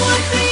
one thing.